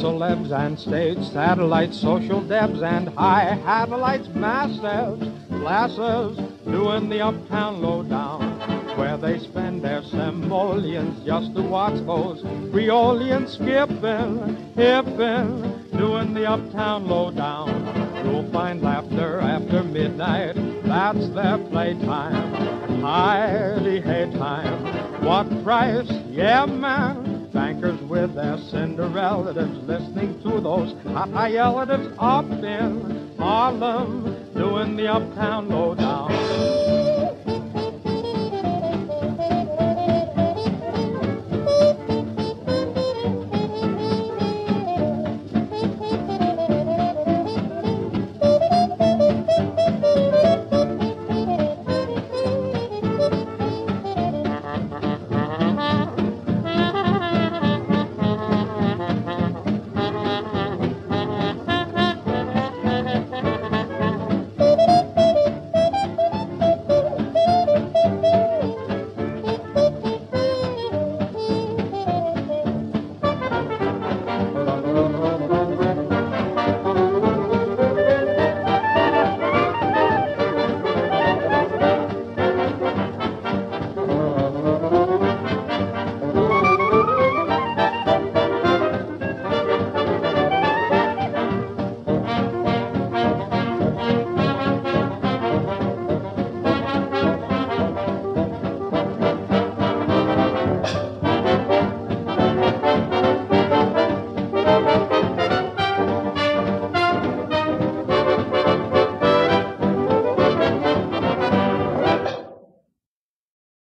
celebs and stage satellites, social debs and high halites, massives, glasses, doing the uptown lowdown, where they spend their simoleons just to watch those Creolians skipping, hipping, doing the uptown lowdown. You'll find laughter after midnight, that's their playtime. Heidi hay time, what price? Yeah, man. Bankers with their Cinderellatives listening to those high relatives up in Harlem doing the uptown lowdown.